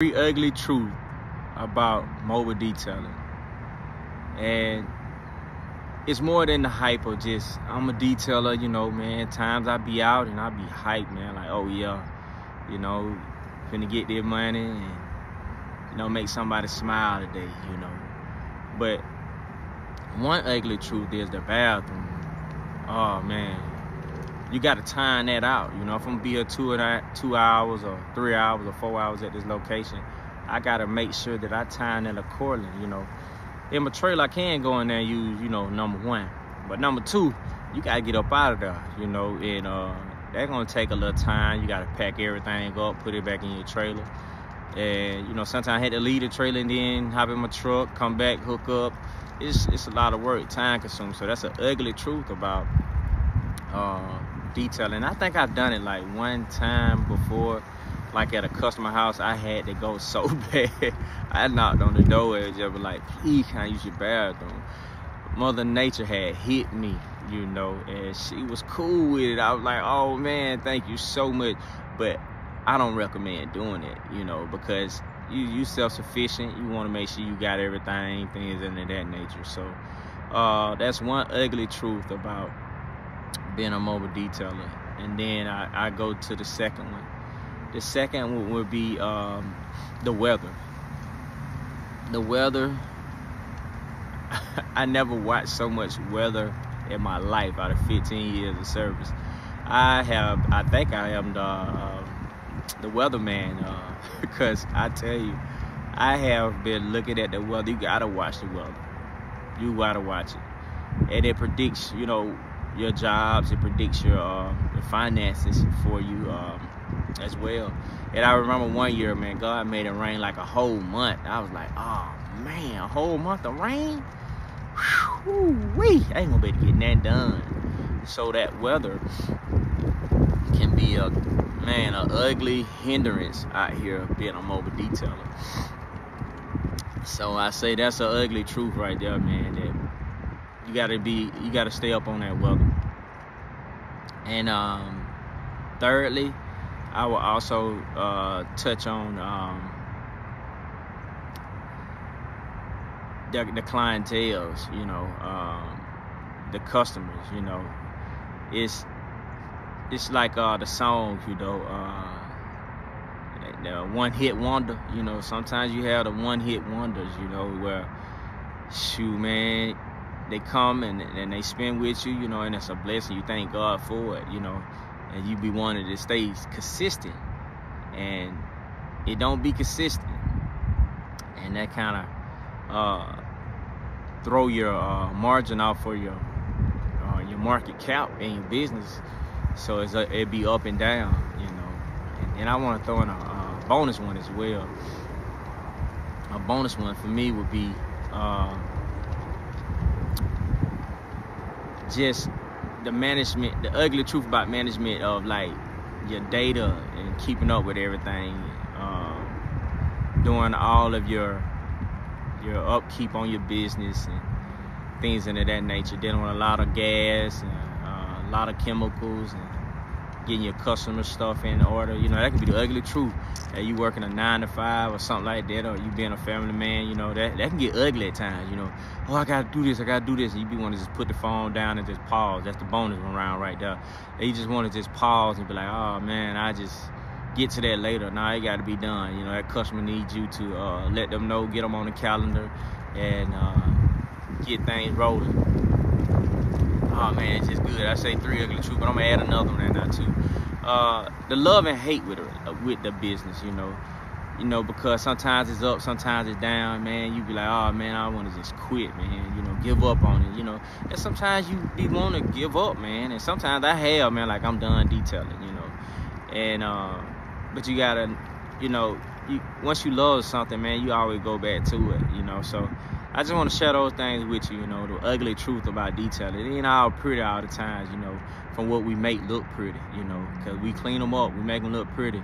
Very ugly truth about mobile detailing. And it's more than the hype of just, I'm a detailer, you know, man. Times I be out and I be hyped, man. Like, oh yeah, you know, finna get their money and, you know, make somebody smile today, you know. But one ugly truth is the bathroom. Oh man, you got to time that out. You know, if I'm gonna be here two and two hours or three hours or four hours at this location, I gotta make sure that I time it accordingly. You know, in my trailer I can go in there and use, you know, number one, but number two, you gotta get up out of there. You know, and uh, that's gonna take a little time. You gotta pack everything up, put it back in your trailer. And you know, sometimes I had to leave the trailer and then hop in my truck, come back, hook up. It's it's a lot of work, time consuming. So that's an ugly truth about uh, detailing. I think I've done it like one time before, like at a customer house. I had to go so bad. I knocked on the door and just was like, please, can I use your bathroom? Mother Nature had hit me, you know, and she was cool with it. I was like, oh man, thank you so much. But I don't recommend doing it, you know, because you you self-sufficient. You want to make sure you got everything, things of that nature. So uh, that's one ugly truth about being a mobile detailer. And then I, I go to the second one. The second one would be um, the weather. The weather, I never watched so much weather in my life out of 15 years of service. I have, I think I am the, uh, the weatherman uh, because I tell you, I have been looking at the weather. You gotta watch the weather. You gotta watch it. And it predicts, you know, your jobs. It predicts your, uh, finances for you um, as well. And I remember one year, man, God made it rain like a whole month. I was like, oh man, a whole month of rain? Whoo-wee, I ain't gonna be able to get that done. So that weather can be a man, an ugly hindrance out here being a mobile detailer. So I say that's an ugly truth right there, man. You gotta be you gotta stay up on that weather. And um, thirdly i will also uh, touch on um, the, the you know um, the customers you know. It's it's like uh, the songs you know uh, the one hit wonder you know. Sometimes you have the one hit wonders you know where shoot man they come and, and they spend with you, you know, and it's a blessing. You thank God for it, you know, and you be wanting to stay consistent. And it don't be consistent. And that kind of uh, throw your uh, margin out for your uh, your market cap in your business. So it's a, it be up and down, you know. And, and I want to throw in a, a, bonus one as well. A bonus one for me would be uh, just the management, the ugly truth about management of like your data and keeping up with everything, um, doing all of your your upkeep on your business and things of that nature. Dealing with a lot of gas and uh, a lot of chemicals and getting your customer stuff in order. You know, that could be the ugly truth. That you working a nine to five or something like that, or you being a family man, you know, that, that can get ugly at times, you know. Oh, I gotta do this, I gotta do this. And you be wanting to just put the phone down and just pause. That's the bonus around right there. You just want to just pause and be like, oh man, I just get to that later. Now it gotta be done. You know, that customer needs you to uh, let them know, get them on the calendar, and uh, get things rolling oh man, it's just good. I say three ugly truths, but I'm gonna add another one in there too. Uh, the love and hate with it, uh, with the business, you know, you know, because sometimes it's up, sometimes it's down, man. You be like, oh man, I want to just quit, man. You know, give up on it, you know. And sometimes you be want to give up, man. And sometimes I have, man, like I'm done detailing, you know. And uh, but you gotta, you know, you once you love something, man, you always go back to it, you know. So I just want to share those things with you, you know, the ugly truth about detailing. It ain't all pretty all the times, you know, from what we make look pretty, you know, because we clean them up, we make them look pretty.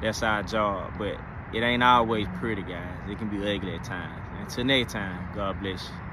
That's our job, but it ain't always pretty, guys. It can be ugly at times. Until next time, God bless you.